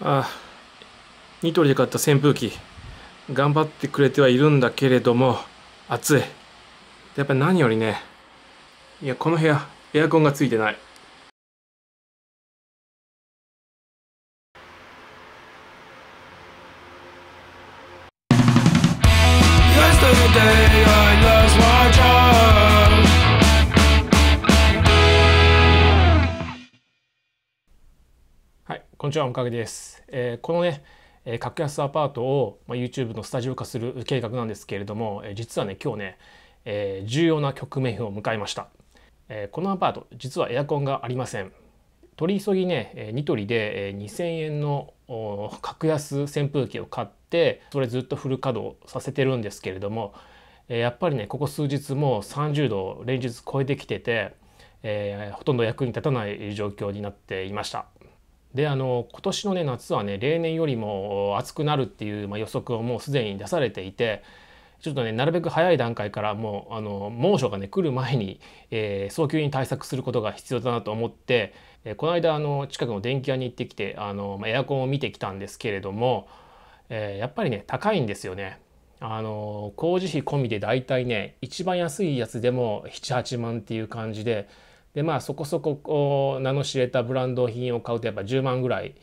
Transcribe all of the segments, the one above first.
あニトリで買った扇風機頑張ってくれてはいるんだけれども暑い。やっぱり何よりねいやこの部屋エアコンがついてない。こんにちはおかげです、えー、このねえ格安アパートを、まあ、YouTube のスタジオ化する計画なんですけれども、え実はね今日ね、えー、重要な局面を迎えました、えー、このアパート実はエアコンがありません。取り急ぎねニトリで2,000円の格安扇風機を買ってそれずっとフル稼働させてるんですけれどもやっぱりねここ数日も30度連日超えてきてて、えー、ほとんど役に立たない状況になっていました。であの今年のね夏はね例年よりも暑くなるっていう、まあ、予測をもうすでに出されていてちょっとねなるべく早い段階からもうあの猛暑がね来る前に、えー、早急に対策することが必要だなと思って、えー、この間あの近くの電気屋に行ってきてあの、まあ、エアコンを見てきたんですけれども、えー、やっぱりね高いんですよね。あの工事費込みでだいたいね一番安いやつでも78万っていう感じででまあそこそこ名の知れたブランド品を買うとやっぱ10万ぐらい、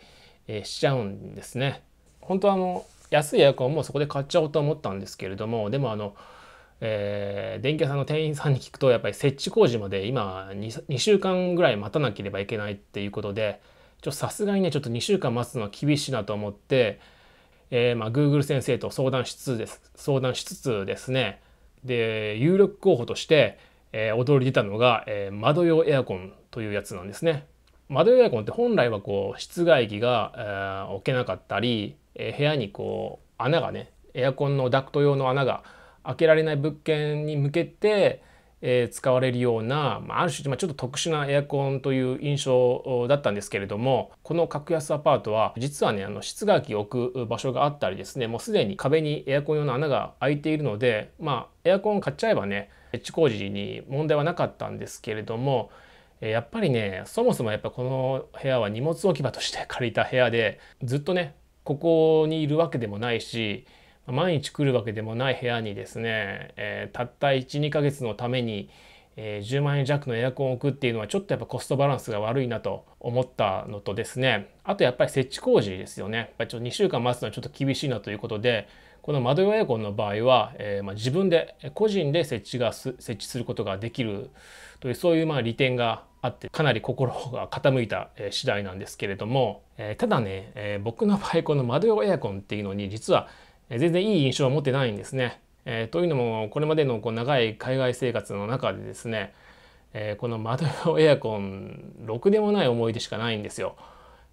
え、しちゃうんですね。本当はあの安いエアコンもそこで買っちゃおうと思ったんですけれどもでもあの、えー、電気屋さんの店員さんに聞くとやっぱり設置工事まで今 2, 2週間ぐらい待たなければいけないっていうことでさすがにねちょっと2週間待つのは厳しいなと思って、えー、まあ Google 先生と相談しつつです相談しつつですねで有力候補としてえー、踊り出たのが、えー、窓用エアコンというやつなんですね。窓用エアコンって本来はこう室外機が、えー、置けなかったり、えー、部屋にこう穴がねエアコンのダクト用の穴が開けられない物件に向けて、えー、使われるような、まあ、ある種、まあ、ちょっと特殊なエアコンという印象だったんですけれどもこの格安アパートは実はねあの室外機を置く場所があったりですねもうすでに壁にエアコン用の穴が開いているのでまあエアコン買っちゃえばね設置工事に問題はなかったんですけれどもやっぱりねそもそもやっぱこの部屋は荷物置き場として借りた部屋でずっとねここにいるわけでもないし毎日来るわけでもない部屋にですね、えー、たった12ヶ月のために、えー、10万円弱のエアコンを置くっていうのはちょっとやっぱコストバランスが悪いなと思ったのとですねあとやっぱり設置工事ですよねやっぱちょっと2週間待つのはちょっと厳しいなということでこの窓用エアコンの場合は、えー、まあ、自分で個人で設置が設置することができるというそういうまあ利点があってかなり心が傾いた次第なんですけれども、えー、ただね、え、僕の場合この窓用エアコンっていうのに実は全然いい印象を持ってないんですね。えー、というのもこれまでのこう長い海外生活の中でですね、えー、この窓用エアコンろくでもない思い出しかないんですよ。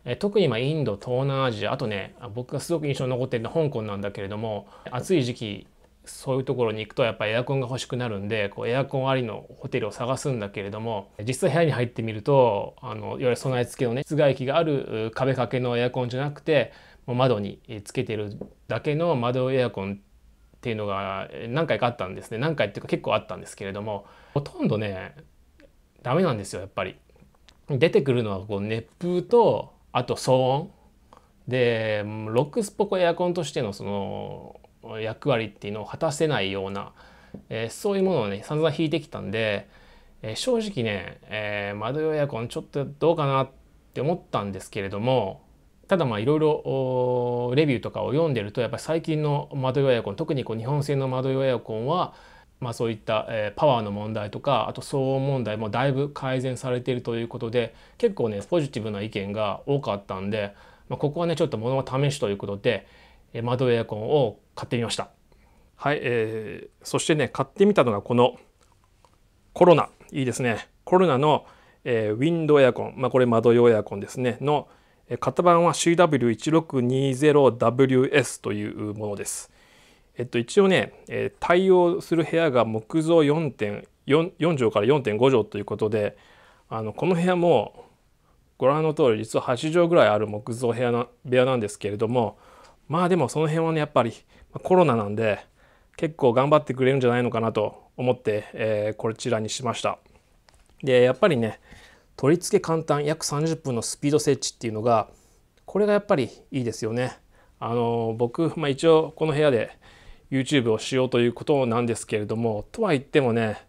え特にまインド東南アジアあとね僕がすごく印象に残っているのは香港なんだけれども暑い時期そういうところに行くとやっぱエアコンが欲しくなるんでこうエアコンありのホテルを探すんだけれども実際部屋に入ってみるとあのいわゆる備え付けのね室外機がある壁掛けのエアコンじゃなくてもう窓につけてるだけの窓エアコンっていうのが何回かあったんですね何回っていうか結構あったんですけれどもほとんどねダメなんですよやっぱり。出てくるのはこう熱風とあと騒音でロックスポコエアコンとしてのその役割っていうのを果たせないような、えー、そういうものをね散々引いてきたんで、えー、正直ね、えー、窓用エアコンちょっとどうかなって思ったんですけれどもただまあいろいろレビューとかを読んでるとやっぱり最近の窓用エアコン特にこう日本製の窓用エアコンはまあ、そういった、え、パワーの問題とかあと騒音問題もだいぶ改善されているということで結構ねポジティブな意見が多かったんで、まあ、ここはねちょっと物の試しということで、え、窓エアコンを買ってみました。はい、えー、そしてね買ってみたのがこのコロナ。いいですね。コロナの、えー、ウィンドエアコン、まあ、これ窓用エアコンですね。の型番は CW1620WS というものです。えっと、一応ね、え、対応する部屋が木造4.4畳から4.5畳ということであのこの部屋もご覧の通り実は8畳ぐらいある木造部屋な部屋なんですけれどもまあでもその辺はねやっぱりコロナなんで結構頑張ってくれるんじゃないのかなと思って、えー、こちらにしました。でやっぱりね取り付け簡単約30分のスピード設置っていうのがこれがやっぱりいいですよね。あの僕、まあ、一応この部屋で YouTube をしようということなんですけれどもとは言ってもね、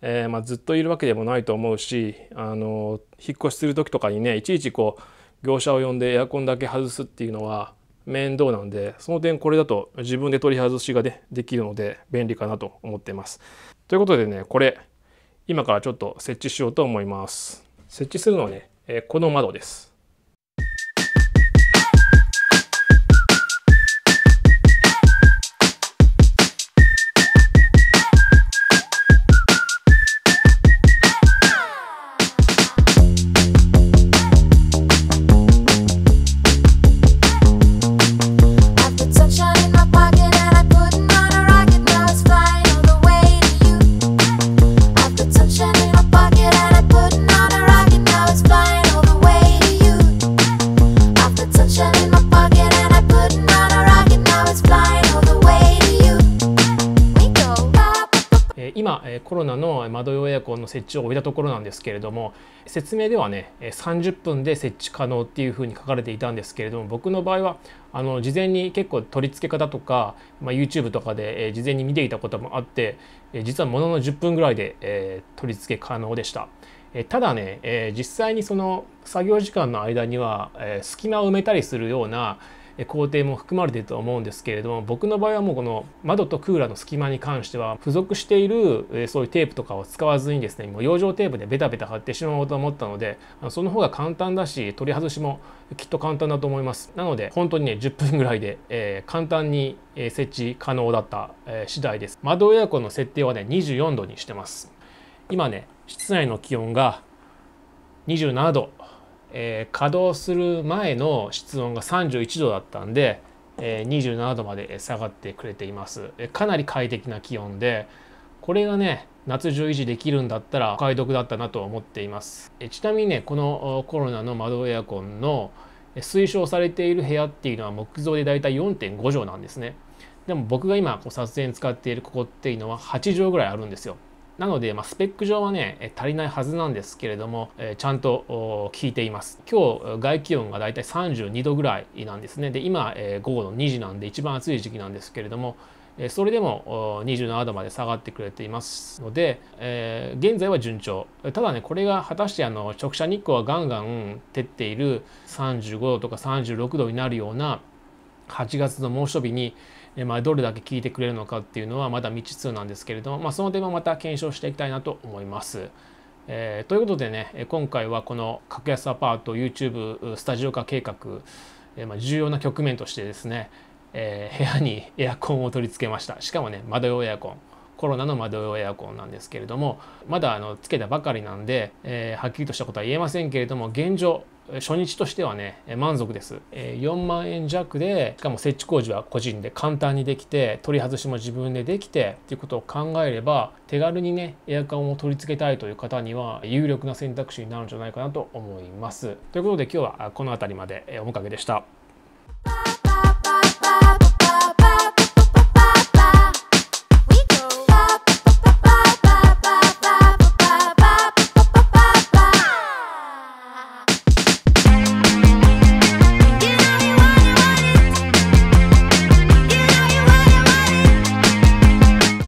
えー、まあ、ずっといるわけでもないと思うしあの引っ越しする時とかにねいちいちこう業者を呼んでエアコンだけ外すっていうのは面倒なんでその点これだと自分で取り外しがでできるので便利かなと思っています。ということでねこれ今からちょっと設置しようと思います。設置するのはね、え、この窓です。今コロナの窓用エアコンの設置を終えたところなんですけれども説明ではね30分で設置可能っていうふうに書かれていたんですけれども僕の場合はあの事前に結構取り付け方とか、まあ、YouTube とかで事前に見ていたこともあって実はものの10分ぐらいで取り付け可能でした。ただね実際にその作業時間の間には隙間を埋めたりするような工程も含まれていると思うんですけれども僕の場合はもうこの窓とクーラーの隙間に関しては付属しているそういうテープとかを使わずにですねもう養生テープでベタベタ貼ってしまおうと思ったのでその方が簡単だし取り外しもきっと簡単だと思います。なので本当にね10分ぐらいで、えー、簡単に設置可能だった、えー、次第です。窓エアコンの設定はね24度にしてます。今ね室内の気温が27度。えー、稼働する前の室温が31度だったんで、えー、27度まで下がってくれています、えー、かなり快適な気温でこれがね夏中維持できるんだったらお買い得だったなと思っています、えー、ちなみにねこのコロナの窓エアコンの推奨されている部屋っていうのは木造でだいたい4.5畳なんですね。でも僕が今こう撮影に使っているここっていうのは8畳ぐらいあるんですよ。なので、まあ、スペック上はね足りないはずなんですけれども、えちゃんと効いています。今日外気温がだいたい32度ぐらいなんですね。で今、え午後の2時なんで一番暑い時期なんですけれどもそれでも27度まで下がってくれていますので、えー、現在は順調。ただねこれが果たしてあの直射日光がガンガン照っている35度とか36度になるような8月の猛暑日にまあ、どれだけ効いてくれるのかっていうのはまだ未知数なんですけれども、まあ、その点もまた検証していきたいなと思います。えー、ということでね今回はこの格安アパート YouTube スタジオ化計画、えー、まあ、重要な局面としてですね、えー、部屋にエアコンを取り付けましたしかもね窓用エアコンコロナの窓用エアコンなんですけれどもまだあのつけたばかりなんで、えー、はっきりとしたことは言えませんけれども現状初日としてはね満足です4万円弱でしかも設置工事は個人で簡単にできて取り外しも自分でできてっていうことを考えれば手軽にねエアコンを取り付けたいという方には有力な選択肢になるんじゃないかなと思いますということで今日はこの辺りまでお迎えでした。